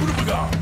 Here we go.